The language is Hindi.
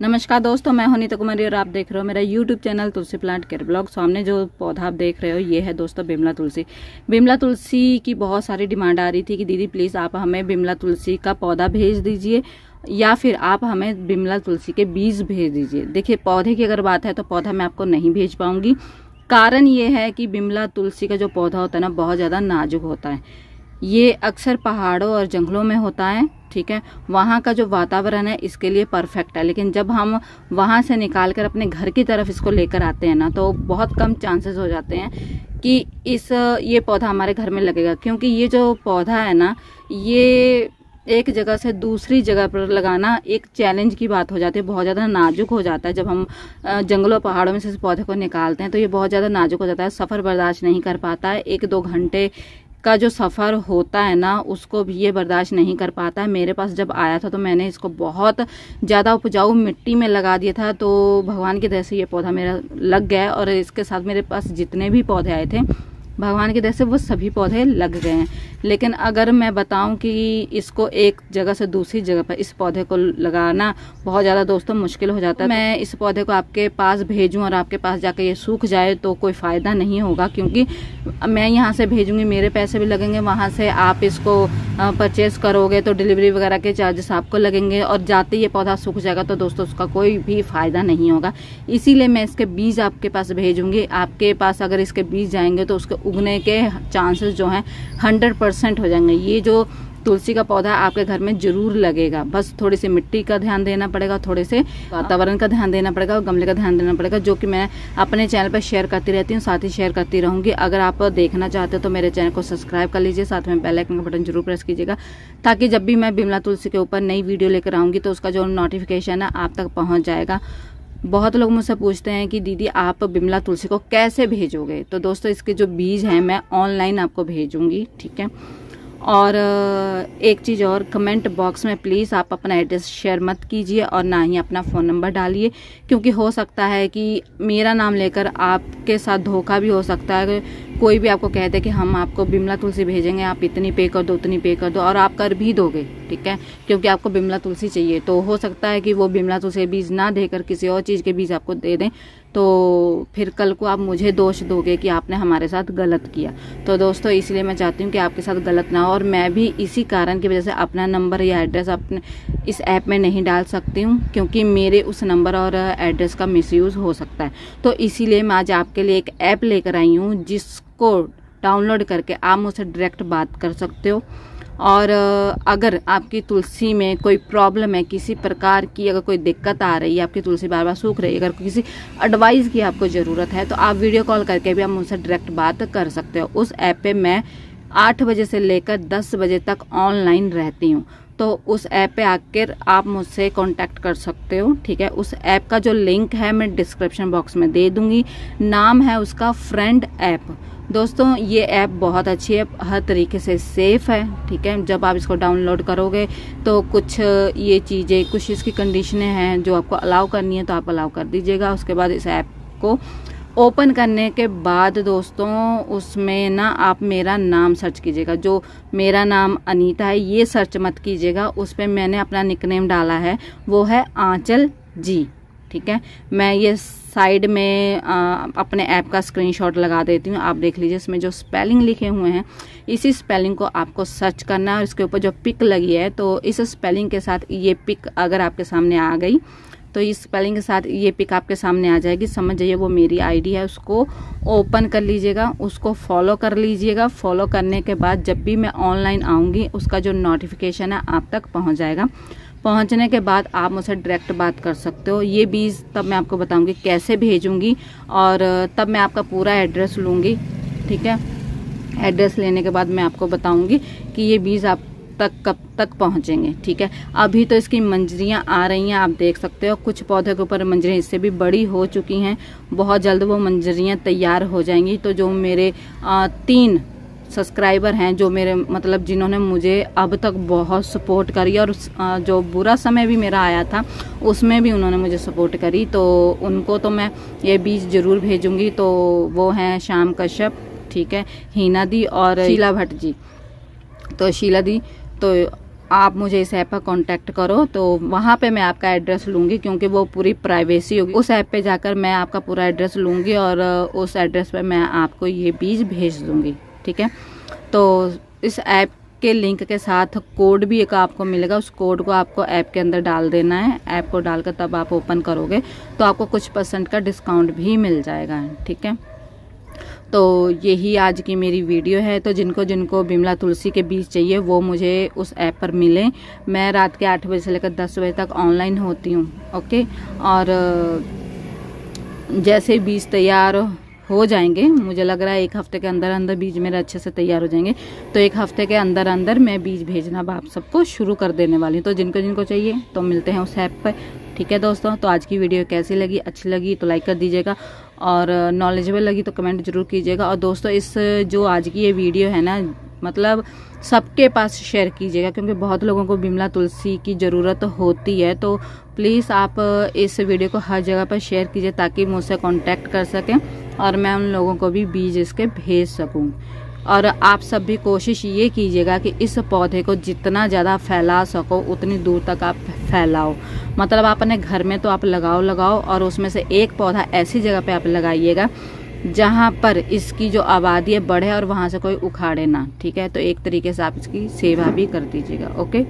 नमस्कार दोस्तों, मैं हूँ नीता कुमारी और आप देख रहे हो मेरा YouTube channel Tulsi plant care blog. सामने जो पौधा आप देख रहे हो, ये है दोस्तों बिमला तुलसी। बिमला तुलसी की बहुत सारी डिमांड आ रही थी कि दीदी प्लीज़ आप हमें बिमला तुलसी का पौधा भेज दीजिए, या फिर आप हमें बिमला तुलसी के बीज भेज दीजिए। देखिए, पौधे की अगर बात है तो पौधा मैं आपको नहीं भेज पाऊँगी। कारण ये है कि बिमला तुलसी का जो पौधा होता है ना, बहुत ज़्यादा नाजुक होता है। ये अक्सर पहाड़ों और जंगलों में होता है, ठीक है? वहाँ का जो वातावरण है, इसके लिए परफेक्ट है। लेकिन जब हम वहाँ से निकाल कर अपने घर की तरफ़ इसको लेकर आते हैं ना तो बहुत कम चांसेस हो जाते हैं कि इस, ये पौधा हमारे घर में लगेगा। क्योंकि ये जो पौधा है ना, ये एक जगह से दूसरी जगह पर लगाना एक चैलेंज की बात हो जाती है। बहुत ज़्यादा नाजुक हो जाता है जब हम जंगलों पहाड़ों में से इस पौधे को निकालते हैं तो ये बहुत ज़्यादा नाजुक हो जाता है, सफ़र बर्दाश्त नहीं कर पाता है। एक दो घंटे का जो सफ़र होता है ना, उसको भी ये बर्दाश्त नहीं कर पाता। है मेरे पास जब आया था तो मैंने इसको बहुत ज़्यादा उपजाऊ मिट्टी में लगा दिया था तो भगवान की दया से ये पौधा मेरा लग गया और इसके साथ मेरे पास जितने भी पौधे आए थे भगवान की दया से वो सभी पौधे लग गए हैं। लेकिन अगर मैं बताऊँ कि इसको एक जगह से दूसरी जगह पर इस पौधे को लगाना बहुत ज़्यादा दोस्तों मुश्किल हो जाता है मैं इस पौधे को आपके पास भेजूं और आपके पास जाकर ये सूख जाए तो कोई फ़ायदा नहीं होगा, क्योंकि मैं यहाँ से भेजूँगी, मेरे पैसे भी लगेंगे, वहाँ से आप इसको परचेज करोगे तो डिलीवरी वगैरह के चार्जेस आपको लगेंगे और जाते ये पौधा सूख जाएगा तो दोस्तों उसका कोई भी फ़ायदा नहीं होगा। इसीलिए मैं इसके बीज आपके पास भेजूँगी। आपके पास अगर इसके बीज जाएँगे तो उसके उगने के चांसेस जो हैं हंड्रेड हो जाएँगे। ये जो तुलसी का पौधा आपके घर में ज़रूर लगेगा। बस थोड़ी सी मिट्टी का ध्यान देना पड़ेगा, थोड़े से वातावरण का ध्यान देना पड़ेगा और गमले का ध्यान देना पड़ेगा, जो कि मैं अपने चैनल पर शेयर करती रहती हूँ, साथ ही शेयर करती रहूँगी। अगर आप देखना चाहते हो तो मेरे चैनल को सब्सक्राइब कर लीजिए, साथ में बेल आइकन का बटन ज़रूर प्रेस कीजिएगा, ताकि जब भी मैं बिमला तुलसी के ऊपर नई वीडियो लेकर आऊँगी तो उसका जो नोटिफिकेशन है, आप तक पहुँच जाएगा। बहुत लोग मुझसे पूछते हैं कि, दीदी, आप बिमला तुलसी को कैसे भेजोगे? तो दोस्तों, इसके जो बीज हैं, मैं ऑनलाइन आपको भेजूँगी, ठीक है? और एक चीज़ और कमेंट बॉक्स में प्लीज़ आप अपना एड्रेस शेयर मत कीजिए और ना ही अपना फ़ोन नंबर डालिए, क्योंकि हो सकता है कि मेरा नाम लेकर आपके साथ धोखा भी हो सकता है। कोई भी आपको कह दे कि हम आपको बिमला तुलसी भेजेंगे, आप इतनी पे कर दो, उतनी पे कर दो और आप कर भी दोगे, ठीक है? क्योंकि आपको बिमला तुलसी चाहिए। तो हो सकता है कि वो बिमला तुलसी बीज ना देकर किसी और चीज़ के बीज आपको दे दें। तो फिर कल को आप मुझे दोष दोगे कि आपने हमारे साथ गलत किया। तो दोस्तों, इसलिए मैं चाहती हूँ कि आपके साथ गलत ना हो और मैं भी इसी कारण की वजह से अपना नंबर या एड्रेस अपने इस ऐप में नहीं डाल सकती हूँ, क्योंकि मेरे उस नंबर और एड्रेस का मिसयूज़ हो सकता है। तो इसीलिए मैं आज आपके लिए एक ऐप लेकर आई हूँ जिसको डाउनलोड करके आप मुझसे डायरेक्ट बात कर सकते हो। और अगर आपकी तुलसी में कोई प्रॉब्लम है किसी प्रकार की, अगर कोई दिक्कत आ रही है, आपकी तुलसी बार बार सूख रही है, अगर किसी एडवाइस की आपको ज़रूरत है तो आप वीडियो कॉल करके भी आप मुझसे डायरेक्ट बात कर सकते हो। उस ऐप पे मैं आठ बजे से लेकर दस बजे तक ऑनलाइन रहती हूँ। तो उस ऐप पे आकर आप मुझसे कांटेक्ट कर सकते हो, ठीक है? उस ऐप का जो लिंक है मैं डिस्क्रिप्शन बॉक्स में दे दूँगी। नाम है उसका फ्रेंड ऐप दोस्तों, ये ऐप बहुत अच्छी है, हर तरीके से सेफ़ है, ठीक है? जब आप इसको डाउनलोड करोगे तो कुछ ये चीज़ें, कुछ इसकी कंडीशनें हैं जो आपको अलाउ करनी है तो आप अलाउ कर दीजिएगा। उसके बाद इस ऐप को ओपन करने के बाद दोस्तों उसमें ना आप मेरा नाम सर्च कीजिएगा। जो मेरा नाम अनीता है ये सर्च मत कीजिएगा। उस पर मैंने अपना निकनेम डाला है वो है आंचल जी ठीक है? मैं ये साइड में आ, अपने ऐप का स्क्रीनशॉट लगा देती हूँ। आप देख लीजिए इसमें जो स्पेलिंग लिखे हुए हैं इसी स्पेलिंग को आपको सर्च करना है। और इसके ऊपर जो पिक लगी है तो इस स्पेलिंग के साथ ये पिक अगर आपके सामने आ गई तो इस स्पेलिंग के साथ ये पिक आपके सामने आ जाएगी। समझ जाइए, वो मेरी आईडी है, उसको ओपन कर लीजिएगा, उसको फॉलो कर लीजिएगा। फॉलो करने के बाद जब भी मैं ऑनलाइन आऊँगी, उसका जो नोटिफिकेशन है, आप तक पहुँच जाएगा। पहुँचने के बाद आप मुझसे डायरेक्ट बात कर सकते हो। ये बीज तब मैं आपको बताऊँगी कैसे भेजूँगी और तब मैं आपका पूरा एड्रेस लूँगी, ठीक है? एड्रेस लेने के बाद मैं आपको बताऊँगी कि ये बीज आप तक कब तक पहुँचेंगे ठीक है? अभी तो इसकी मंजरियाँ आ रही हैं आप देख सकते हो। कुछ पौधे के ऊपर मंजरियाँ इससे भी बड़ी हो चुकी हैं। बहुत जल्द वो मंजरियाँ तैयार हो जाएँगी। तो जो मेरे आ, तीन सब्सक्राइबर हैं जो मेरे मतलब जिन्होंने मुझे अब तक बहुत सपोर्ट करी और जो बुरा समय भी मेरा आया था उसमें भी उन्होंने मुझे सपोर्ट करी। तो उनको तो मैं ये बीज ज़रूर भेजूँगी। तो वो हैं श्याम कश्यप ठीक है हीना दी और शीला भट्ट जी। तो शीला दी तो आप मुझे इस ऐप पर कांटेक्ट करो तो वहाँ पे मैं आपका एड्रेस लूँगी, क्योंकि वो पूरी प्राइवेसी होगी। उस ऐप पे जाकर मैं आपका पूरा एड्रेस लूँगी और उस एड्रेस पे मैं आपको ये बीज भेज दूँगी, ठीक है? तो इस ऐप के लिंक के साथ कोड भी एक आपको मिलेगा, उस कोड को आपको ऐप के अंदर डाल देना है। ऐप को डालकर तब आप ओपन करोगे तो आपको कुछ परसेंट का डिस्काउंट भी मिल जाएगा, ठीक है? तो यही आज की मेरी वीडियो है। तो जिनको जिनको बिमला तुलसी के बीज चाहिए, वो मुझे उस ऐप पर मिले। मैं रात के आठ बजे से लेकर दस बजे तक ऑनलाइन होती हूँ, ओके? और, जैसे बीज तैयार हो जाएँगे, मुझे लग रहा है एक हफ़्ते के अंदर अंदर बीज मेरे अच्छे से तैयार हो जाएँगे। तो एक हफ़्ते के अंदर अंदर मैं बीज भेजना आप सबको शुरू कर देने वाली हूँ। तो जिनको जिनको चाहिए तो मिलते हैं उस ऐप पर। ठीक है दोस्तों? तो आज की वीडियो कैसी लगी? अच्छी लगी तो लाइक कर दीजिएगा और नॉलेजेबल लगी तो कमेंट ज़रूर कीजिएगा। और दोस्तों, इस जो आज की ये वीडियो है ना मतलब सबके पास शेयर कीजिएगा क्योंकि बहुत लोगों को बिमला तुलसी की ज़रूरत होती है। तो प्लीज़ आप इस वीडियो को हर जगह पर शेयर कीजिए ताकि मुझसे कांटेक्ट कर सकें और मैं उन लोगों को भी बीज इसके भेज सकूँ। और आप सब भी कोशिश ये कीजिएगा कि इस पौधे को जितना ज़्यादा फैला सको, उतनी दूर तक आप फैलाओ। मतलब आप अपने घर में तो आप लगाओ लगाओ और उसमें से एक पौधा ऐसी जगह पे आप लगाइएगा जहाँ पर इसकी जो आबादी है बढ़े और वहाँ से कोई उखाड़े ना, ठीक है? तो एक तरीके से आप इसकी सेवा भी कर दीजिएगा, ओके?